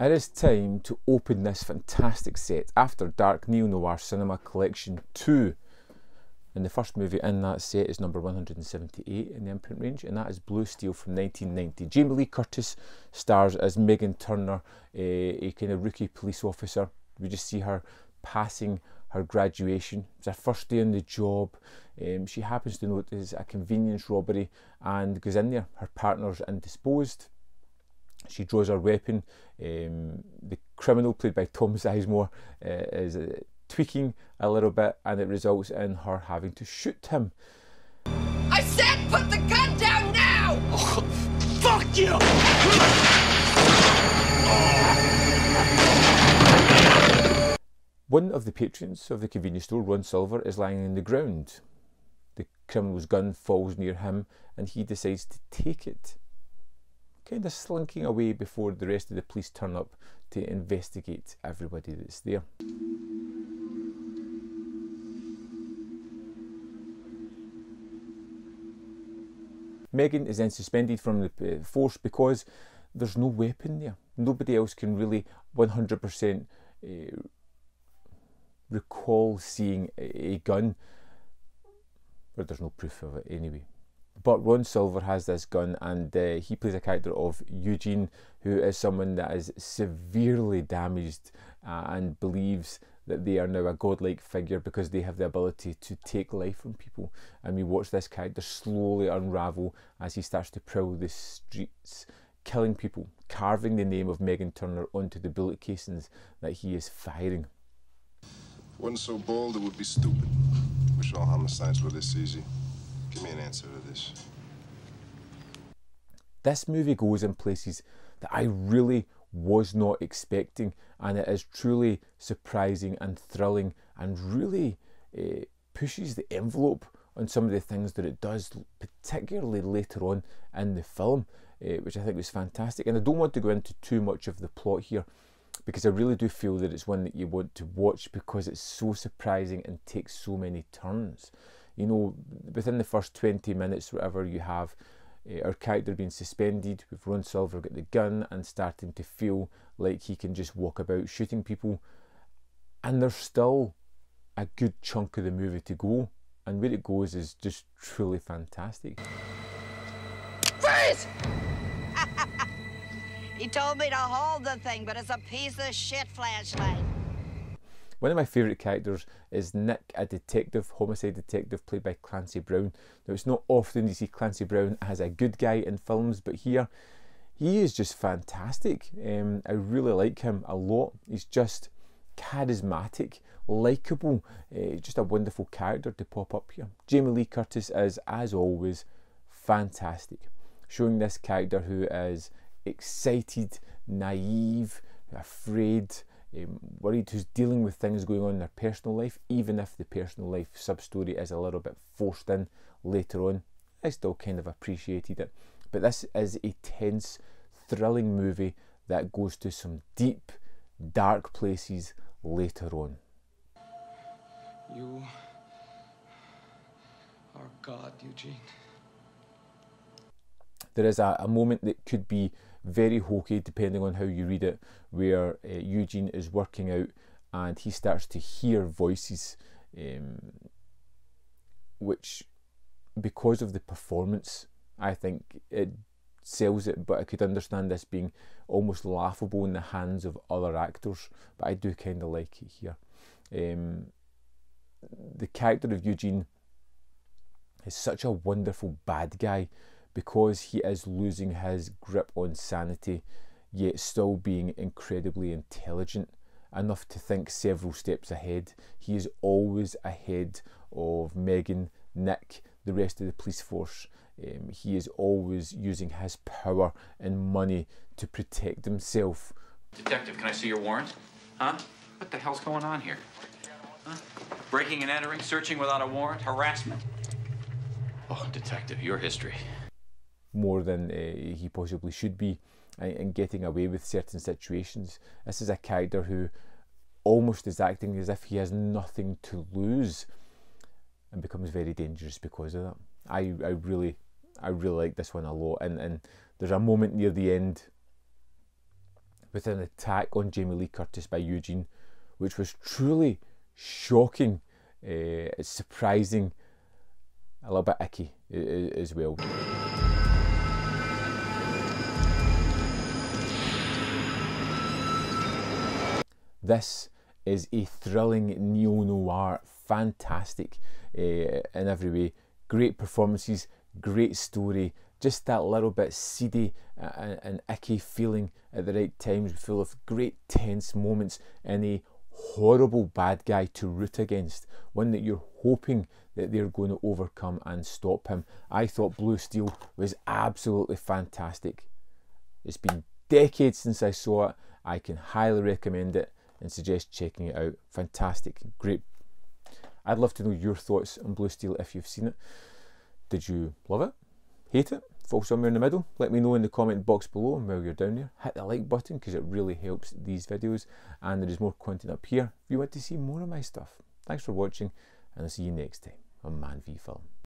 It is time to open this fantastic set After Dark Neo Noir Cinema Collection 2. And the first movie in that set is number 178 in the imprint range, and that is Blue Steel from 1990. Jamie Lee Curtis stars as Megan Turner, a, a kind of rookie police officer. We just see her passing her graduation. It's her first day on the job. Um, she happens to notice a convenience robbery and goes in there. Her partner's indisposed she draws her weapon. Um, the criminal, played by Tom Sizemore, uh, is uh, tweaking a little bit, and it results in her having to shoot him. I said put the gun down now! Oh, fuck you! One of the patrons of the convenience store, Ron Silver, is lying on the ground. The criminal's gun falls near him, and he decides to take it kind of slinking away before the rest of the police turn up to investigate everybody that's there. Megan is then suspended from the uh, force because there's no weapon there. Nobody else can really 100% uh, recall seeing a gun, but there's no proof of it anyway. But Ron Silver has this gun, and uh, he plays a character of Eugene, who is someone that is severely damaged uh, and believes that they are now a godlike figure because they have the ability to take life from people. And we watch this character slowly unravel as he starts to prowl the streets, killing people, carving the name of Megan Turner onto the bullet casings that he is firing. Wasn't so bold, it would be stupid. Wish all homicides were this easy. Give me an answer to this. This movie goes in places that I really was not expecting, and it is truly surprising and thrilling and really uh, pushes the envelope on some of the things that it does, particularly later on in the film, uh, which I think was fantastic. And I don't want to go into too much of the plot here because I really do feel that it's one that you want to watch because it's so surprising and takes so many turns you know, within the first 20 minutes, whatever you have, uh, our character being suspended, with Ron Silver got the gun and starting to feel like he can just walk about shooting people. And there's still a good chunk of the movie to go, and where it goes is just truly fantastic. Freeze! he told me to hold the thing, but it's a piece of shit flashlight. One of my favourite characters is Nick, a detective, homicide detective played by Clancy Brown. Now, it's not often you see Clancy Brown as a good guy in films, but here he is just fantastic. Um, I really like him a lot. He's just charismatic, likable, uh, just a wonderful character to pop up here. Jamie Lee Curtis is, as always, fantastic, showing this character who is excited, naive, afraid, um, worried, who's dealing with things going on in their personal life, even if the personal life sub story is a little bit forced in later on. I still kind of appreciated it. But this is a tense, thrilling movie that goes to some deep, dark places later on. You are God, Eugene. There is a, a moment that could be very hokey depending on how you read it, where uh, Eugene is working out and he starts to hear voices, um, which, because of the performance, I think it sells it. But I could understand this being almost laughable in the hands of other actors. But I do kind of like it here. Um, the character of Eugene is such a wonderful bad guy because he is losing his grip on sanity, yet still being incredibly intelligent, enough to think several steps ahead. He is always ahead of Megan, Nick, the rest of the police force. Um, he is always using his power and money to protect himself. Detective, can I see your warrant? Huh? What the hell's going on here? Huh? Breaking and entering, searching without a warrant, harassment. Oh, detective, your history more than uh, he possibly should be and getting away with certain situations. This is a character who almost is acting as if he has nothing to lose and becomes very dangerous because of that. I, I really I really like this one a lot and, and there's a moment near the end with an attack on Jamie Lee Curtis by Eugene, which was truly shocking, uh, surprising, a little bit icky as well. This is a thrilling neo noir, fantastic uh, in every way. Great performances, great story, just that little bit seedy and, and icky feeling at the right times, full of great tense moments, and a horrible bad guy to root against, one that you're hoping that they're going to overcome and stop him. I thought Blue Steel was absolutely fantastic. It's been decades since I saw it. I can highly recommend it and suggest checking it out. Fantastic, great. I'd love to know your thoughts on Blue Steel if you've seen it. Did you love it? Hate it? Fall somewhere in the middle? Let me know in the comment box below. And while you're down there, hit the like button because it really helps these videos. And there is more content up here if you want to see more of my stuff. Thanks for watching, and I'll see you next time on Man v Film.